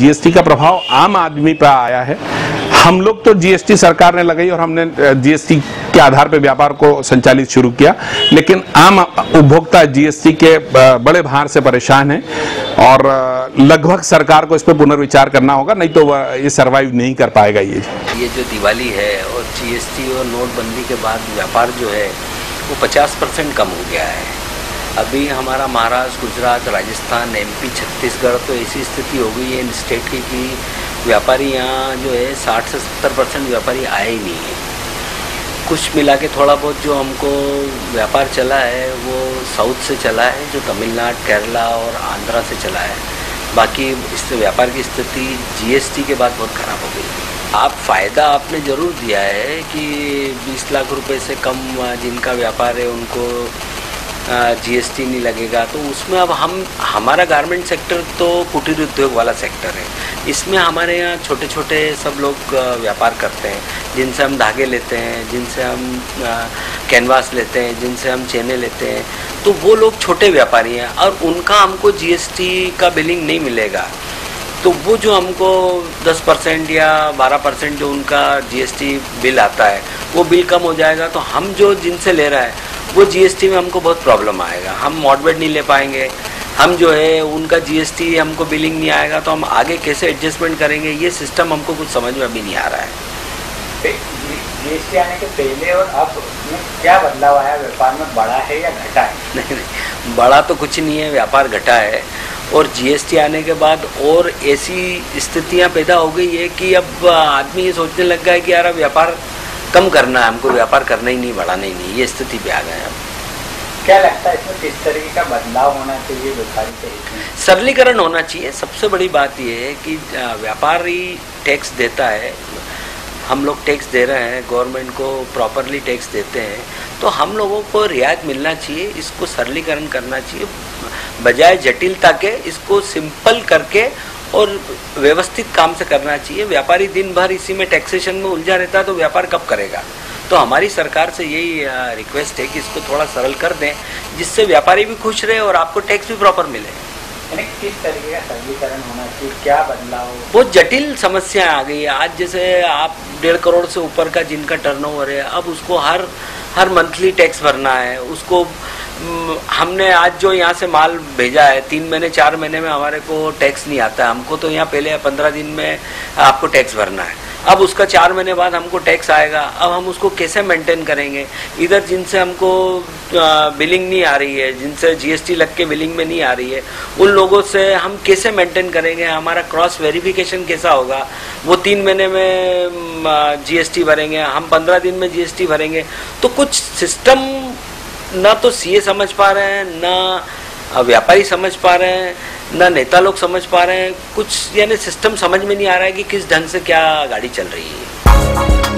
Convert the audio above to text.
GST का प्रभाव आम आदमी पर आया है। हम लोग तो जीएसटी सरकार ने लगाई और हमने जीएसटी के आधार पर व्यापार को संचालित शुरू किया। लेकिन आम उपभोक्ता जीएसटी के बड़े भार से परेशान है और लगभग सरकार को इस पर पुनर्विचार करना होगा, नहीं तो ये सरवाइव नहीं कर पाएगा ये। ये जो दिवाली है और जीएसटी और नोटबंदी के बाद व्यापार जो है, वो 50 परसेंट कम हो गया है। अभी हमारा महाराष्ट्र, गुजरात, राजस्थान एमपी छत्तीसगढ़ तो ऐसी स्थिति हो गई है, इन स्टेट की कि व्यापारी यहाँ जो है 60 से 70 परसेंट व्यापारी आए ही नहीं है। कुछ मिला के थोड़ा बहुत जो हमको व्यापार चला है, वो साउथ से चला है, जो तमिलनाडु, केरला और आंध्रा से चला है। बाकी इस व्यापार की स्थिति जीएसटी के बाद बहुत ख़राब हो गई। आप फ़ायदा आपने ज़रूर दिया है कि 20 लाख रुपए से कम जिनका व्यापार है, उनको जीएसटी नहीं लगेगा तो उसमें अब हम, हमारा गारमेंट सेक्टर तो कुटीर उद्योग वाला सेक्टर है। इसमें हमारे यहाँ छोटे छोटे सब लोग व्यापार करते हैं। जिनसे हम धागे लेते हैं, जिनसे हम कैनवास लेते हैं, जिनसे हम चेने लेते हैं तो वो लोग छोटे व्यापारी हैं और उनका हमको जीएसटी का बिलिंग नहीं मिलेगा। तो वो जो हमको 10 परसेंट या 12 परसेंट जो उनका जीएसटी बिल आता है, वो बिल कम हो जाएगा तो हम जो जिनसे ले रहा है वो जीएसटी में हमको बहुत प्रॉब्लम आएगा। हम मॉडबेड नहीं ले पाएँगे। हम जो है उनका जीएसटी हमको बिलिंग नहीं आएगा तो हम आगे कैसे एडजस्टमेंट करेंगे ये सिस्टम हमको कुछ समझ में अभी नहीं आ रहा है। जीएसटी आने के पहले और अब में क्या बदलाव आया? व्यापार में बड़ा है या घटा है? नहीं नहीं बड़ा तो कुछ नहीं है व्यापार घटा है। और जीएसटी आने के बाद और ऐसी स्थितियाँ पैदा हो गई है कि अब आदमी ये सोचने लग गया है कि यार अब व्यापार कम करना है हमको व्यापार करना ही नहीं बढ़ाना ही नहीं ये स्थिति पे आ गए हैं अब क्या लगता है इसमें किस तरीके का बदलाव होना चाहिए व्यापारी के सरलीकरण होना चाहिए। सबसे बड़ी बात यह है कि व्यापारी टैक्स देता है हम लोग टैक्स दे रहे हैं गवर्नमेंट को प्रॉपरली टैक्स देते हैं तो हम लोगों को रियायत मिलना चाहिए इसको सरलीकरण करना चाहिए बजाय जटिलता के इसको सिंपल करके और व्यवस्थित काम से करना चाहिए। व्यापारी दिन भर इसी में टैक्सेशन में उलझा रहता है तो व्यापार कब करेगा? तो हमारी सरकार से यही रिक्वेस्ट है कि इसको थोड़ा सरल कर दें जिससे व्यापारी भी खुश रहे और आपको टैक्स भी प्रॉपर मिले। किस तरीके का सरलीकरण होना चाहिए? क्या बदलाव बहुत जटिल समस्याएँ आ गई है। आज जैसे आप डेढ़ करोड़ से ऊपर का जिनका टर्नओवर है अब उसको हर हर मंथली टैक्स भरना है उसको हमने आज जो यहाँ से माल भेजा है, तीन महीने, चार महीने में हमारे को टैक्स नहीं आता हमको तो यहाँ पहले पंद्रह दिन में आपको टैक्स भरना है। अब उसका चार महीने बाद हमको टैक्स आएगा। अब हम उसको कैसे मेंटेन करेंगे? इधर जिनसे हमको बिलिंग नहीं आ रही है, जिनसे जीएसटी लग के बिलिंग में नहीं आ रही है, उन लोगों से हम कैसे मेंटेन करेंगे? हमारा क्रॉस वेरिफिकेशन कैसा होगा? वो तीन महीने में जीएसटी भरेंगे, हम पंद्रह दिन में जीएसटी भरेंगे। तो कुछ सिस्टम ना तो सीए समझ पा रहे हैं, ना व्यापारी समझ पा रहे हैं, ना नेता लोग समझ पा रहे हैं। कुछ, यानी सिस्टम समझ में नहीं आ रहा है कि किस ढंग से क्या गाड़ी चल रही है।